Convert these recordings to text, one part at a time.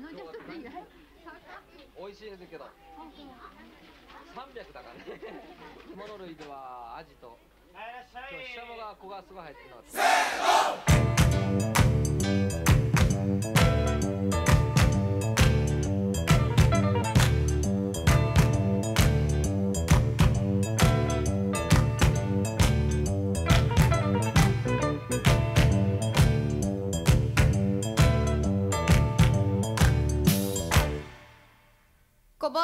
飲じゃっ美味しいですけど。300だからね。干物類ではアジと。今日シャモが子がすごい入ってますせーの como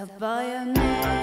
myself by your name.